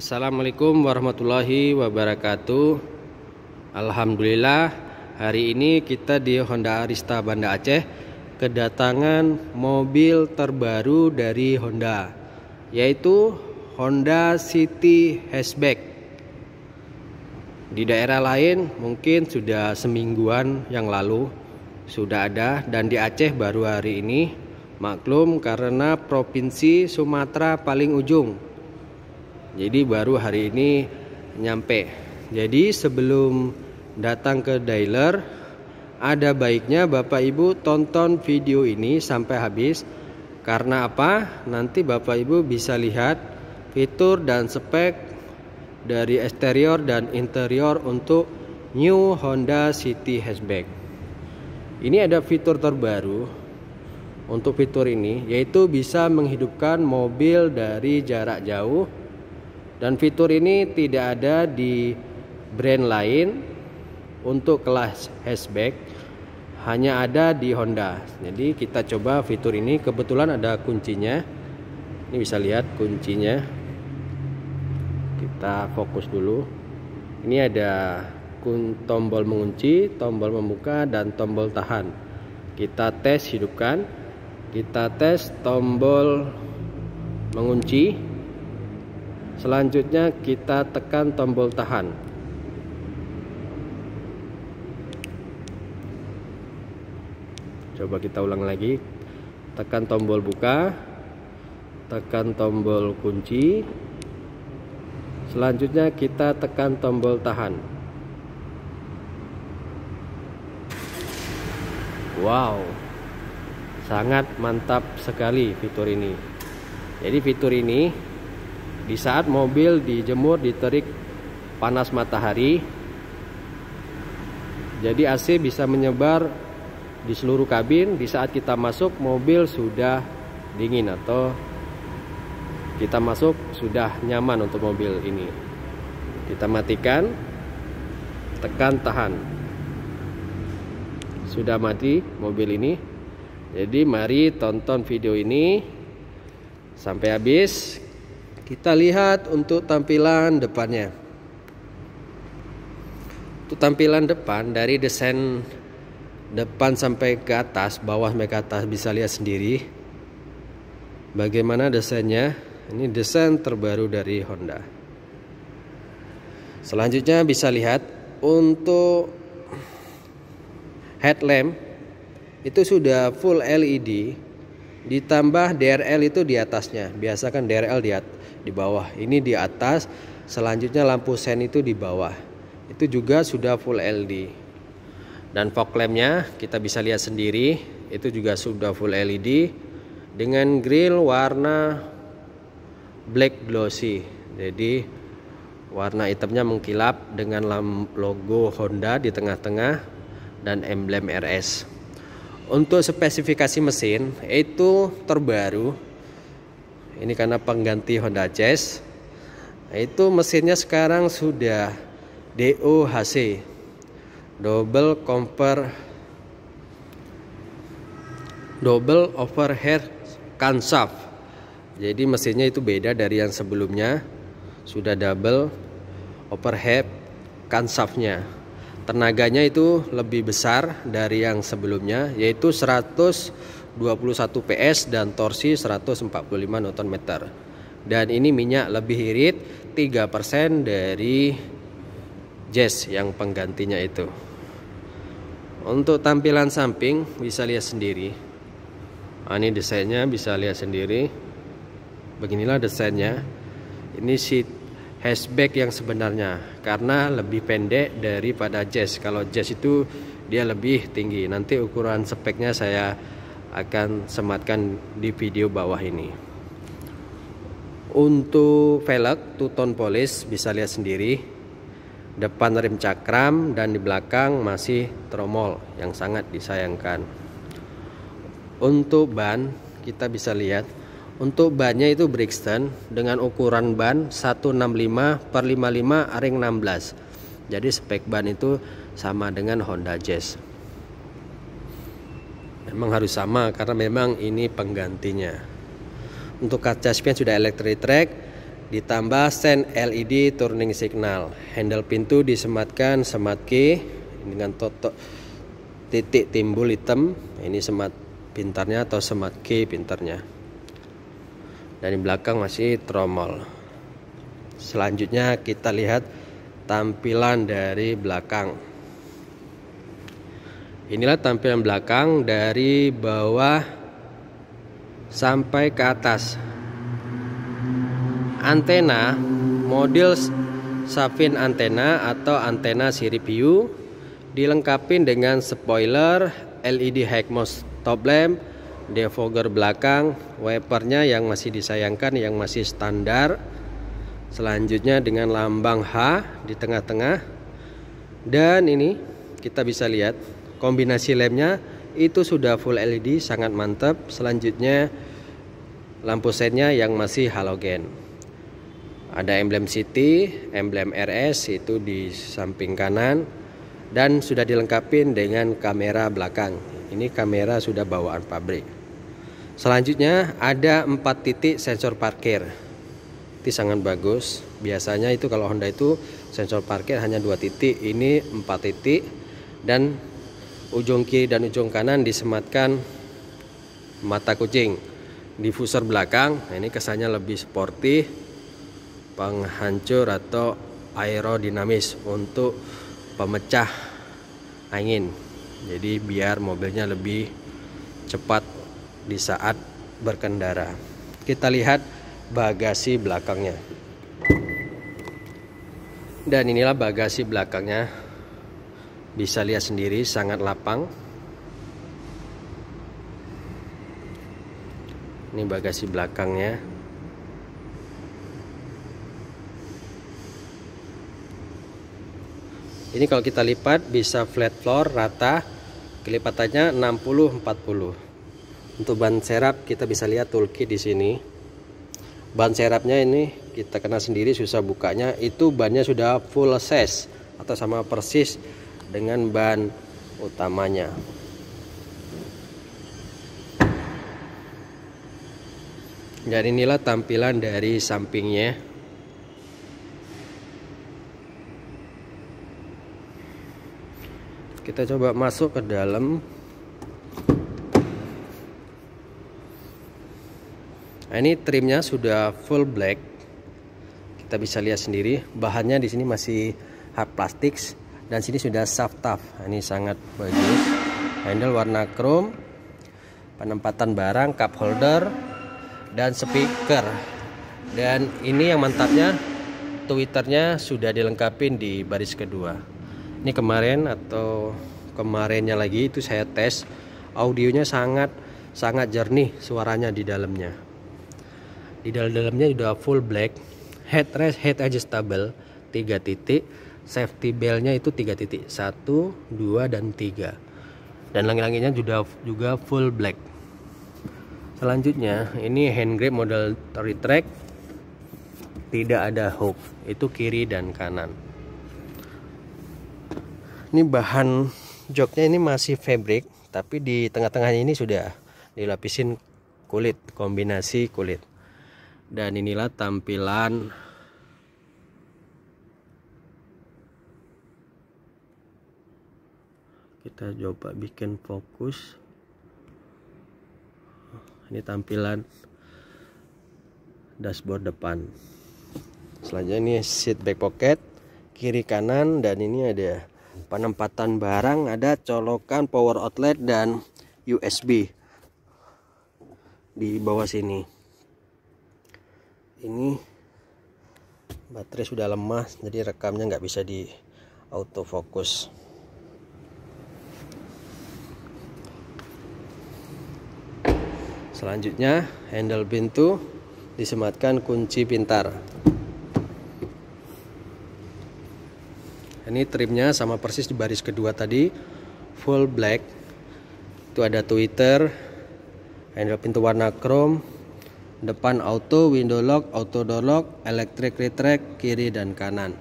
Assalamualaikum warahmatullahi wabarakatuh. Alhamdulillah hari ini kita di Honda Arista Banda Aceh kedatangan mobil terbaru dari Honda yaitu Honda City Hatchback. Di daerah lain mungkin sudah semingguan yang lalu sudah ada dan di Aceh baru hari ini. Maklum karena provinsi Sumatera paling ujung jadi baru hari ini nyampe. Jadi sebelum datang ke dealer ada baiknya Bapak Ibu tonton video ini sampai habis. Karena apa? Nanti Bapak Ibu bisa lihat fitur dan spek dari eksterior dan interior untuk new Honda City Hatchback. Ini ada fitur terbaru untuk fitur ini yaitu bisa menghidupkan mobil dari jarak jauh dan fitur ini tidak ada di brand lain untuk kelas hatchback hanya ada di Honda. Jadi kita coba fitur ini. Kebetulan ada kuncinya. Ini bisa lihat kuncinya. Kita fokus dulu. Ini ada tombol mengunci tombol membuka dan tombol tahan. Kita tes hidupkan. Kita tes tombol mengunci Selanjutnya kita tekan tombol tahan. Coba kita ulang lagi. Tekan tombol buka. Tekan tombol kunci. Selanjutnya kita tekan tombol tahan. Wow. Sangat mantap sekali fitur ini. Jadi fitur ini di saat mobil dijemur di terik panas matahari jadi AC bisa menyebar di seluruh kabin. Di saat kita masuk mobil sudah dingin atau kita masuk sudah nyaman untuk mobil ini. Kita matikan tekan tahan. Sudah mati mobil ini. Jadi mari tonton video ini sampai habis kita lihat untuk tampilan depannya. Untuk tampilan depan dari desain depan sampai ke atas, bawah sampai ke atas bisa lihat sendiri. Bagaimana desainnya? Ini desain terbaru dari Honda. Selanjutnya bisa lihat untuk headlamp itu sudah full LED ditambah DRL itu di atasnya. Biasa kan DRL di atas di bawah. Ini di atas, selanjutnya lampu sen itu di bawah. Itu juga sudah full LED. Dan fog lampnya kita bisa lihat sendiri, itu juga sudah full LED dengan grill warna black glossy. Jadi warna hitamnya mengkilap dengan logo Honda di tengah-tengah dan emblem RS. Untuk spesifikasi mesin itu terbaru. Ini karena pengganti Honda Jazz. Itu mesinnya sekarang sudah DOHC double comper double overhead camshaft jadi mesinnya itu beda dari yang sebelumnya. Sudah double overhead camshaftnya tenaganya itu lebih besar dari yang sebelumnya yaitu 100 21 PS dan torsi 145 Nm. Dan ini minyak lebih irit 3% dari Jazz yang penggantinya itu. Untuk tampilan samping bisa lihat sendiri. Nah, ini desainnya bisa lihat sendiri. Beginilah desainnya. Ini seat hatchback yang sebenarnya karena lebih pendek daripada Jazz. Kalau Jazz itu dia lebih tinggi. Nanti ukuran speknya saya akan sematkan di video bawah ini untuk velg two tone polish bisa lihat sendiri depan rem cakram dan di belakang masih tromol yang sangat disayangkan untuk ban kita bisa lihat untuk bannya itu Brixton dengan ukuran ban 165 per 55 ring 16 jadi spek ban itu sama dengan Honda Jazz. Memang harus sama karena memang ini penggantinya. Untuk kaca spion sudah electric track ditambah sen LED turning signal. Handle pintu disematkan semat key dengan toto titik timbul hitam. Ini semat pintarnya atau semat key pintarnya dan di belakang masih tromol. Selanjutnya kita lihat tampilan dari belakang. Inilah tampilan belakang dari bawah sampai ke atas. Antena model Safin antena atau antena sirip view dilengkapi dengan spoiler LED mode top lamp defogger belakang wipernya yang masih disayangkan yang masih standar. Selanjutnya dengan lambang H di tengah-tengah. Dan ini kita bisa lihat kombinasi lampnya itu sudah full LED sangat mantap selanjutnya lampu sennya yang masih halogen. Ada emblem City, emblem RS itu di samping kanan. Dan sudah dilengkapi dengan kamera belakang. Ini kamera sudah bawaan pabrik. Selanjutnya ada empat titik sensor parkir. Itu sangat bagus. Biasanya itu kalau Honda itu sensor parkir hanya dua titik, ini empat titik dan ujung kiri dan ujung kanan disematkan mata kucing. Diffuser belakang, nah ini kesannya lebih sporty penghancur atau aerodinamis untuk pemecah angin jadi biar mobilnya lebih cepat di saat berkendara. Kita lihat bagasi belakangnya. Dan inilah bagasi belakangnya. Bisa lihat sendiri sangat lapang. Ini bagasi belakangnya. Ini kalau kita lipat bisa flat floor rata kelipatannya 60 40 untuk ban serap kita bisa lihat toolkit di sini. Ban serapnya ini kita kena sendiri susah bukanya. Itu bannya sudah full size atau sama persis dengan ban utamanya. Dan inilah tampilan dari sampingnya. Kita coba masuk ke dalam ini trimnya sudah full black. Kita bisa lihat sendiri bahannya di sini masih hard plastik dan sini sudah soft tough. Nah, ini sangat bagus. Handle warna chrome penempatan barang cup holder dan speaker. Dan ini yang mantapnya twitternya sudah dilengkapi di baris kedua. Ini kemarin atau kemarinnya lagi itu saya tes audionya sangat sangat jernih suaranya di dalamnya di dalam-dalamnya sudah full black. Headrest head adjustable 3 titik. Safety beltnya itu 3 titik. 1 2 dan 3 dan langit-langitnya juga juga full black. Selanjutnya ini hand grip model retract tidak ada hook. Itu kiri dan kanan. Ini bahan joknya ini masih fabric tapi di tengah-tengahnya ini sudah dilapisin kulit kombinasi kulit dan inilah tampilan kita coba bikin fokus. Ini tampilan dashboard depan. Selanjutnya ini seat back pocket kiri kanan dan ini ada penempatan barang ada colokan power outlet dan USB di bawah sini ini baterai sudah lemah jadi rekamnya nggak bisa di autofocus. Selanjutnya handle pintu disematkan kunci pintar. Ini trimnya sama persis di baris kedua tadi full black. Itu ada Twitter handle pintu warna chrome depan auto window lock auto door lock electric retract kiri dan kanan.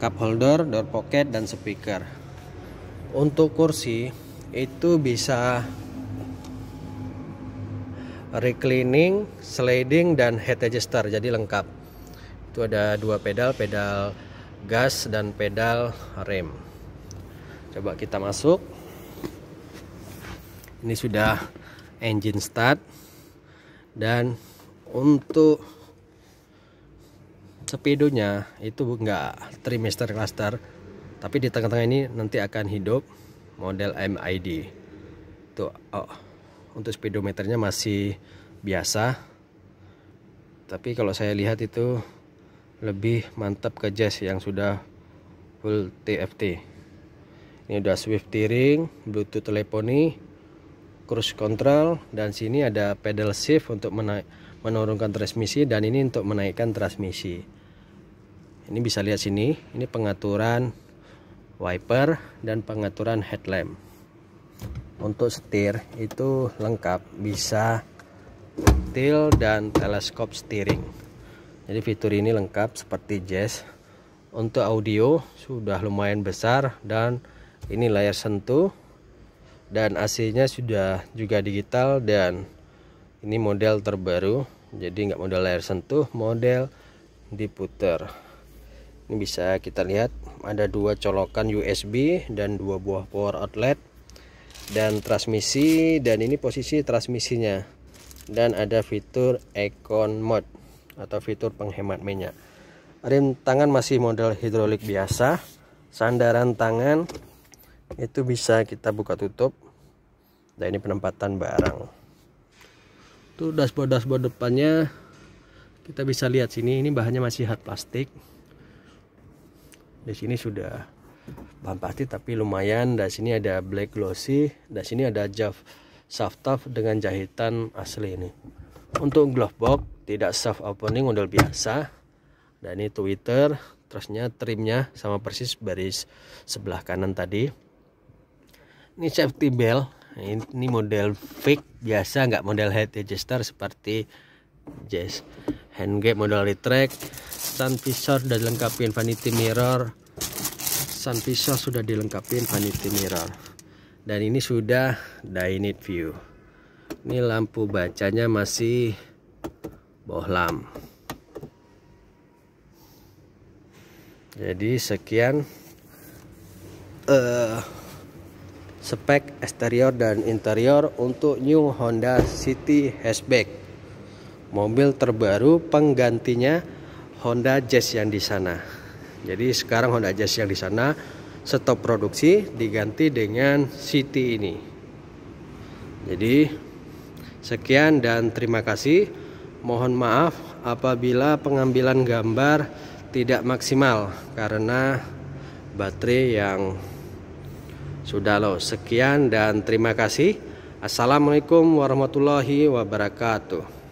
Cup holder door pocket dan speaker. Untuk kursi itu bisa reclining sliding dan head adjuster jadi lengkap. Itu ada dua pedal pedal gas dan pedal rem. Coba kita masuk. Ini sudah engine start dan untuk speedonya itu enggak trimester cluster tapi di tengah-tengah ini nanti akan hidup model MID tuh oh, untuk speedometernya masih biasa. Tapi kalau saya lihat itu lebih mantap ke jazz yang sudah full TFT ini udah swift steering bluetooth teleponi cruise control dan sini ada pedal shift untuk menaik menurunkan transmisi dan ini untuk menaikkan transmisi. Ini bisa lihat sini ini pengaturan wiper dan pengaturan headlamp. Untuk setir itu lengkap bisa tilt dan teleskop steering. Jadi fitur ini lengkap seperti jazz. Untuk audio sudah lumayan besar dan ini layar sentuh dan AC nya sudah juga digital dan ini model terbaru jadi nggak model layar sentuh model diputer. Ini bisa kita lihat ada dua colokan USB dan dua buah power outlet dan transmisi dan ini posisi transmisinya. Dan ada fitur icon mode atau fitur penghemat minyak. Rem tangan masih model hidrolik biasa. Sandaran tangan itu bisa kita buka tutup. Dan ini penempatan barang tuh dashboard dashboard depannya. Kita bisa lihat sini ini bahannya masih hard plastik. Di sini sudah bahan plastik tapi lumayan. Dan sini ada black glossy dan sini ada jaf soft dengan jahitan asli ini. Untuk glove box tidak soft opening model biasa. Dan ini twitter terusnya trimnya sama persis baris sebelah kanan tadi. Ini safety belt ini model fake biasa nggak model head adjuster seperti jazz. Handgate model retract sun visor dan dilengkapi vanity mirror. Sun visor sudah dilengkapi vanity mirror. Dan ini sudah dynamic view. Ini lampu bacanya masih bohlam jadi sekian uh, spek eksterior dan interior untuk new Honda City Hatchback mobil terbaru penggantinya Honda Jazz yang di sana. Jadi sekarang Honda Jazz yang di sana stop produksi diganti dengan City ini. Jadi sekian dan terima kasih. Mohon maaf apabila pengambilan gambar tidak maksimal karena baterai yang sudah low. Sekian dan terima kasih. Assalamualaikum warahmatullahi wabarakatuh.